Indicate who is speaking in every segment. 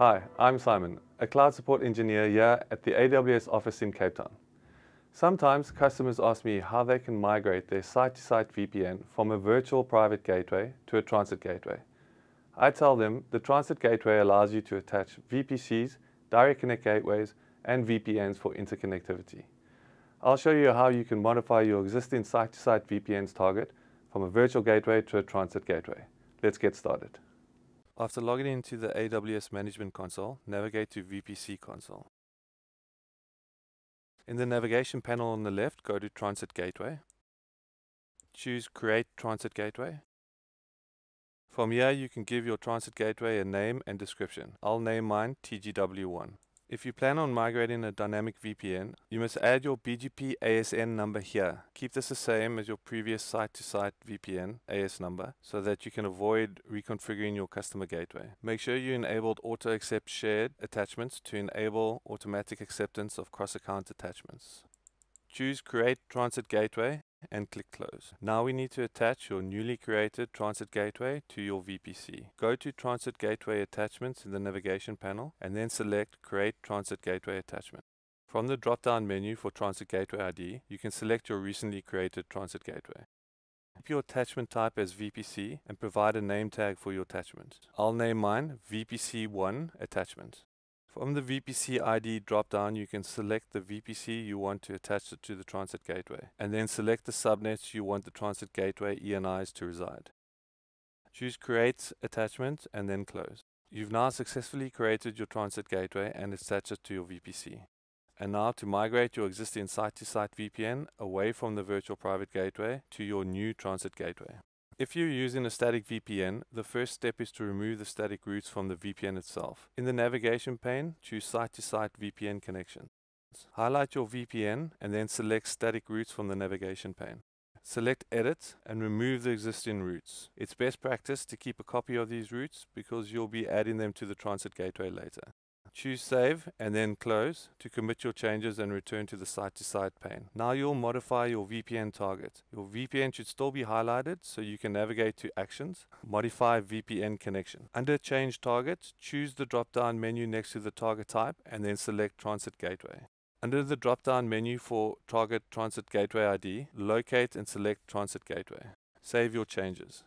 Speaker 1: Hi, I'm Simon, a cloud support engineer here at the AWS office in Cape Town. Sometimes customers ask me how they can migrate their site-to-site -site VPN from a virtual private gateway to a transit gateway. I tell them the transit gateway allows you to attach VPCs, direct connect gateways, and VPNs for interconnectivity. I'll show you how you can modify your existing site-to-site -site VPNs target from a virtual gateway to a transit gateway. Let's get started. After logging into the AWS Management Console, navigate to VPC Console. In the navigation panel on the left, go to Transit Gateway. Choose Create Transit Gateway. From here, you can give your transit gateway a name and description. I'll name mine TGW1. If you plan on migrating a dynamic VPN, you must add your BGP ASN number here. Keep this the same as your previous site-to-site -site VPN AS number so that you can avoid reconfiguring your customer gateway. Make sure you enabled auto accept shared attachments to enable automatic acceptance of cross-account attachments. Choose Create Transit Gateway and click Close. Now we need to attach your newly created Transit Gateway to your VPC. Go to Transit Gateway Attachments in the navigation panel and then select Create Transit Gateway Attachment. From the drop-down menu for Transit Gateway ID, you can select your recently created Transit Gateway. Keep your attachment type as VPC and provide a name tag for your attachment. I'll name mine VPC1 Attachment. From the VPC ID drop-down, you can select the VPC you want to attach it to the transit gateway, and then select the subnets you want the transit gateway ENIs to reside. Choose Create Attachment and then Close. You've now successfully created your transit gateway and attached it to your VPC. And now to migrate your existing site-to-site -site VPN away from the virtual private gateway to your new transit gateway. If you're using a static VPN, the first step is to remove the static routes from the VPN itself. In the navigation pane, choose Site-to-Site -site VPN connection. Highlight your VPN and then select static routes from the navigation pane. Select Edit and remove the existing routes. It's best practice to keep a copy of these routes because you'll be adding them to the transit gateway later. Choose Save and then Close to commit your changes and return to the site-to-site -site pane. Now you'll modify your VPN target. Your VPN should still be highlighted so you can navigate to Actions, Modify VPN Connection. Under Change Target, choose the drop-down menu next to the target type and then select Transit Gateway. Under the drop-down menu for Target Transit Gateway ID, locate and select Transit Gateway. Save your changes.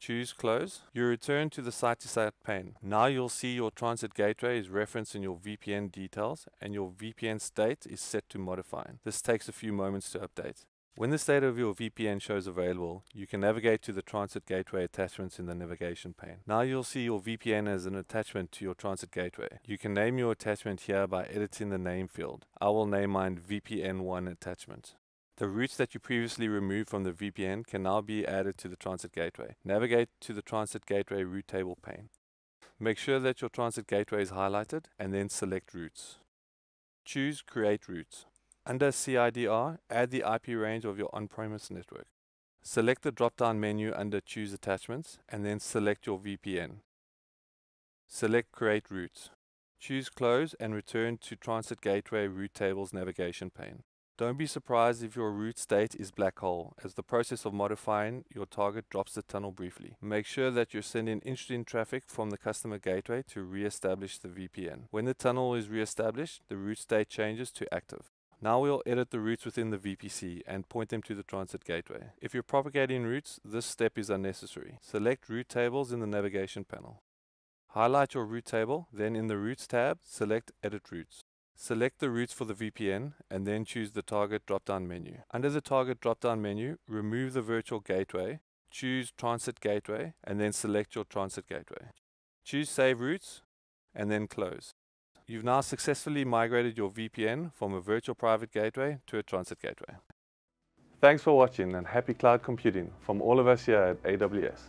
Speaker 1: Choose Close. You return to the site-to-site -site pane. Now you'll see your transit gateway is referenced in your VPN details and your VPN state is set to modifying. This takes a few moments to update. When the state of your VPN shows available, you can navigate to the transit gateway attachments in the navigation pane. Now you'll see your VPN as an attachment to your transit gateway. You can name your attachment here by editing the name field. I will name mine VPN1 attachment. The routes that you previously removed from the VPN can now be added to the Transit Gateway. Navigate to the Transit Gateway route table pane. Make sure that your Transit Gateway is highlighted and then select routes. Choose Create Routes. Under CIDR, add the IP range of your on-premise network. Select the drop-down menu under Choose Attachments and then select your VPN. Select Create Routes. Choose Close and return to Transit Gateway Route Tables navigation pane. Don't be surprised if your route state is black hole, as the process of modifying your target drops the tunnel briefly. Make sure that you're sending interesting traffic from the customer gateway to re-establish the VPN. When the tunnel is re-established, the route state changes to active. Now we'll edit the routes within the VPC and point them to the transit gateway. If you're propagating routes, this step is unnecessary. Select route tables in the navigation panel. Highlight your route table, then in the Routes tab, select Edit Routes. Select the routes for the VPN and then choose the target drop-down menu. Under the target drop-down menu, remove the virtual gateway, choose Transit Gateway, and then select your Transit Gateway. Choose Save Routes, and then Close. You've now successfully migrated your VPN from a virtual private gateway to a transit gateway. Thanks for watching and happy cloud computing from all of us here at AWS.